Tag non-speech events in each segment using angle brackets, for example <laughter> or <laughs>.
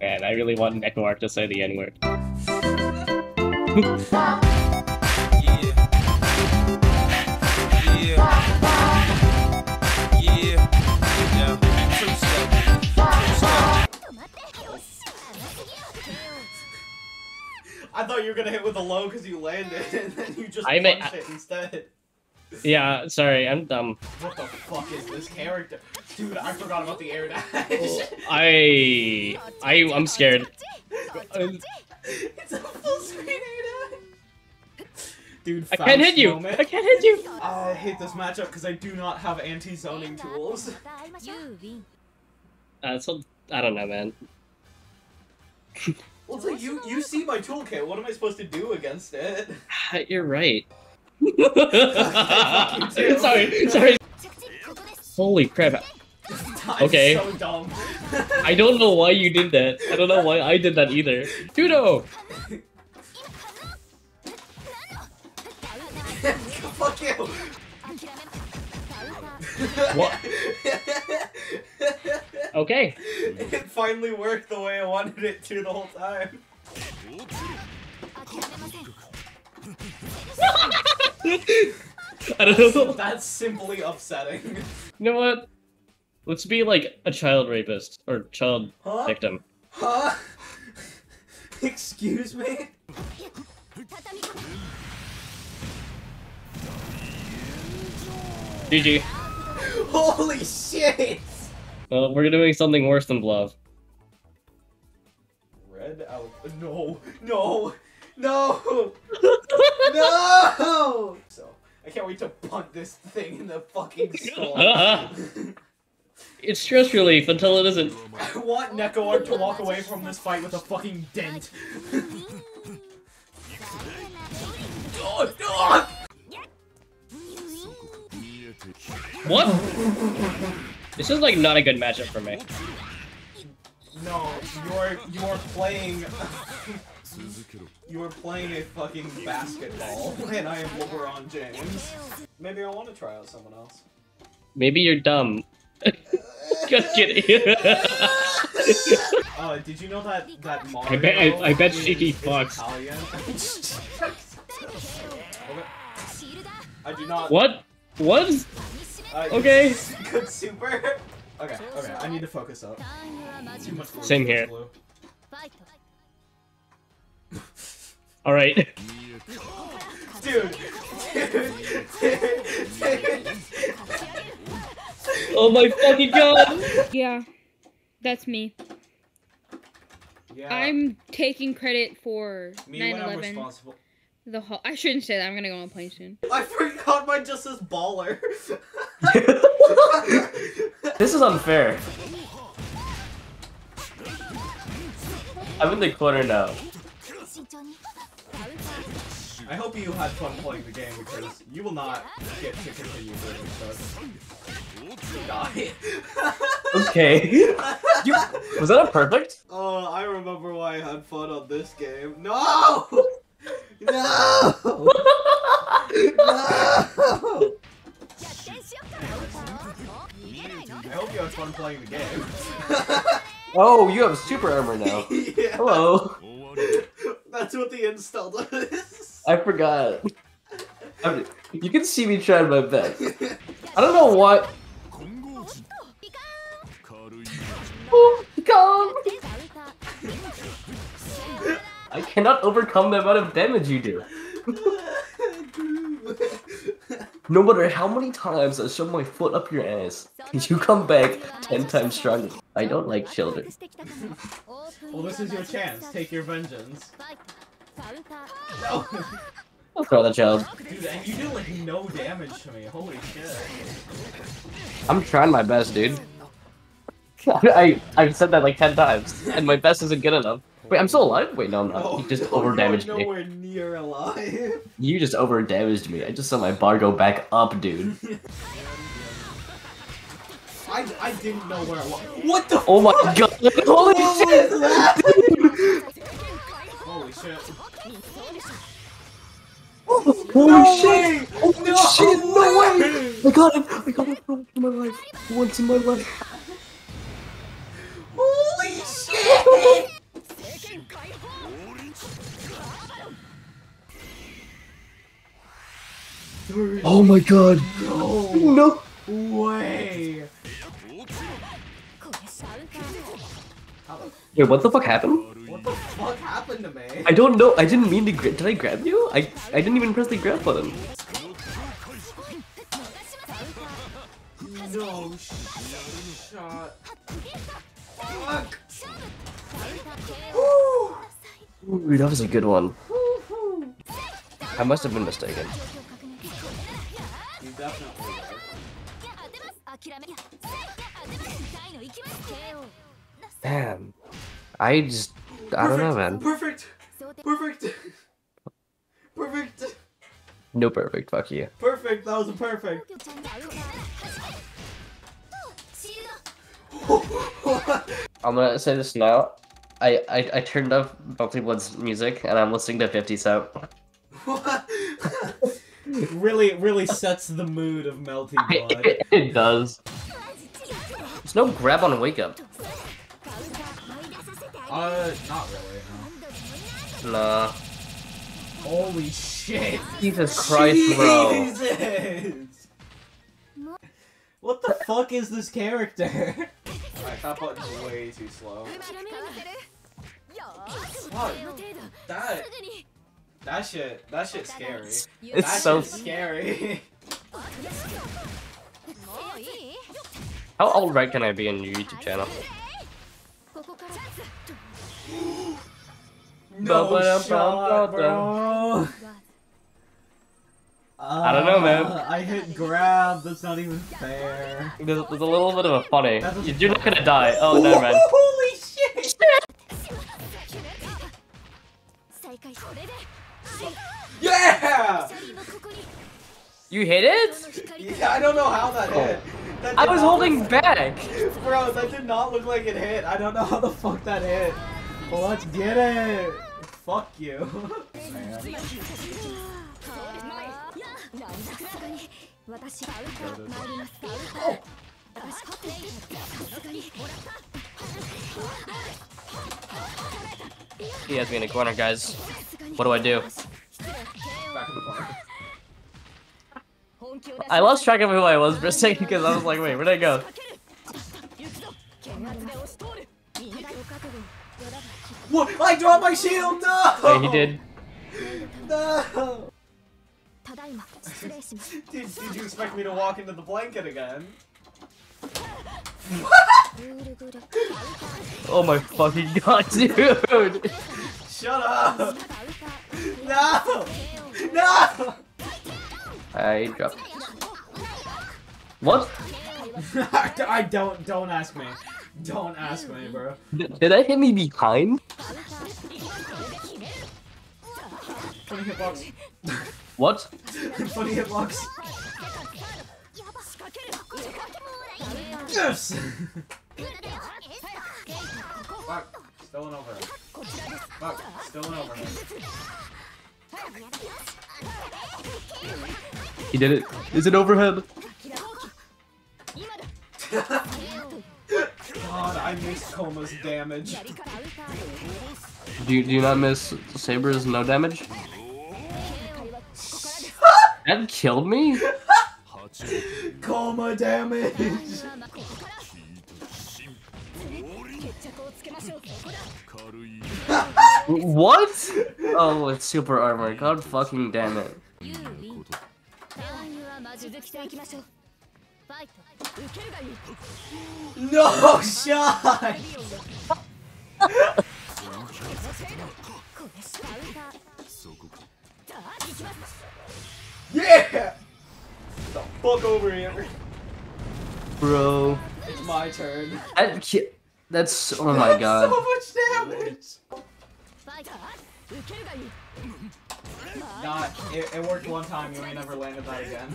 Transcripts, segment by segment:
Man, I really want Neco-Arc to say the N word. I thought you were gonna hit with a low because you landed, <laughs> and then you just I punched it instead. Yeah, sorry, I'm dumb. What the fuck is this character? Dude, I forgot about the air dash. <laughs> I, I, I'm scared. it's a full screen air dash. Dude, I can't hit you. moment. I can't hit you. I hate this matchup because I do not have anti-zoning tools. <laughs> Uh, so I don't know, man. Well, it's like you you see my toolkit. What am I supposed to do against it? <sighs> You're right. <laughs> fucking do. sorry, sorry. Holy crap! <laughs> Okay. so dumb. I don't know why you did that. I don't know why I did that either. Tudo. Fuck you. What? Okay. it finally worked the way I wanted it to the whole time. <laughs> I don't know. That's simply upsetting. You know what? Let's be like a child rapist or child Huh? victim. Huh? <laughs> Excuse me? GG. Holy shit! Well, we're doing something worse than bluff. Red out. No, no, no, <laughs> no! So, I can't wait to punt this thing in the fucking skull. <laughs> it's stress relief until it isn't. I <laughs> want Neco-Arc to walk away from this fight with a fucking dent. oh, oh! What? This is like not a good matchup for me. No, you're you're playing <laughs> you're playing a fucking basketball, <laughs> and I am LeBron James. Maybe I want to try out someone else. Maybe you're dumb. Just kidding. <laughs> Oh, did you know that that Mario? bet- I- I bet is- Cheeky is fucks. Italian? <laughs> I do not. what? What? Uh, Okay. <laughs> Good super. Okay, okay. I need to focus up. Too much blue, Same here. All right. Dude. Dude. Dude. Oh my fucking god. Yeah, that's me. Yeah. I'm taking credit for me when I'm 9/11. The whole. I shouldn't say that. I'm gonna go on a plane soon. I forgot mine just says baller. <laughs> This is unfair. I'm in the corner now. I hope you had fun playing the game because you will not get to continue doing this. Die. <laughs> Okay. You, was that a perfect? Oh, I remember why I had fun on this game. No! No! <laughs> No! I hope you had fun playing the game. <laughs> Oh, you have super armor now. yeah, Hello. that's what the install does. I forgot. I'm- you can see me trying my best. I don't know what. Oh, come. I cannot overcome the amount of damage you do. No matter how many times I shove my foot up your ass, you come back ten times stronger. I don't like children. well, this is your chance. Take your vengeance. No! I'll throw the child. Dude, and you do like no damage to me. Holy shit. I'm trying my best, dude. <laughs> I I've said that like ten times, and my best isn't good enough. Wait, I'm still alive? Wait, no, I'm not. Oh, you just oh, no, over damaged you're me. nowhere near alive. <laughs> You just over damaged me. I just saw my bar go back up, dude. <laughs> I, I didn't know where it was. What the Oh my god! Holy What shit! That? Holy shit. Holy no shit! way! Holy no shit! No way! way! I got him! I got him once in my life. Once in my life. Holy shit! Oh my god. no No. way. Wait, what the fuck happened? What the fuck happened to me? I don't know. I didn't mean to. Did I grab you? I I didn't even press the grab button. No sh- shot. Fuck. Ooh, that was a good one. I must have been mistaken. You definitely were. Man, I just I don't know, man. Perfect. Perfect. <laughs> Perfect. No perfect. Fuck you. Perfect. That was a perfect. <laughs> I'm gonna say this now. I I, I turned up Melty Blood's music and I'm listening to 50 Cent. <laughs> really, really sets the mood of Melty Blood. it, it does. There's no grab on wake up. Uh, not really. No. Nah. Holy shit! Jesus Christ, bro. Jesus! What the fuck is this character? Alright, that button's way too slow. What? That that shit that shit's scary. It's that so. shit's scary. How old right can I be in your YouTube channel? No shot, bro. I don't know, man. I hit grab. That's not even fair. There's, there's a little bit of a funny. You're not gonna die. Oh, no, man. Holy shit! Yeah! You hit it? Yeah, I don't know how that hit. Oh. That did I was holding look- back. <laughs> Bro, that did not look like it hit. I don't know how the fuck that hit. Well, let's get it. Fuck you. He has me in a corner, guys. What do I do? I lost track of who I was for a second because I was like, wait, where'd I go? What? I dropped my shield. No. Wait, he did. No. Did, did you expect me to walk into the blanket again? <laughs> Oh my fucking god, <laughs> dude! Shut up. No. No. I dropped. What? <laughs> I don't. Don't ask me. Don't ask me, bro. D- Did I hit me behind? Funny hitbox. What? <laughs> Funny hitbox. Yes. Fuck. Still an overhead. Fuck. Still an overhead. He did it. Is it overhead? God, I missed Kouma's damage. Do you, do you not miss Saber's no damage? That killed me? Coma damage. What? Oh, it's super armor. God fucking damn it. No shot. Yeah. The fuck over here. Bro. It's my turn. Ki- That's. Oh my <laughs> That's god. So much damage. Not. It, it worked one time. You ain't never landed that again.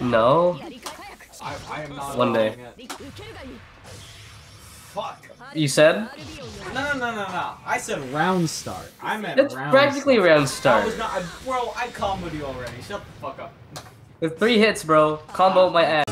No? I, I am not. One day. it. Fuck. You said? No, no, no, no, no. I said round start. I meant That's round practically start. round start. was not. I, bro, I comboed you already. Shut the fuck up. With three hits, bro. Combo my ass.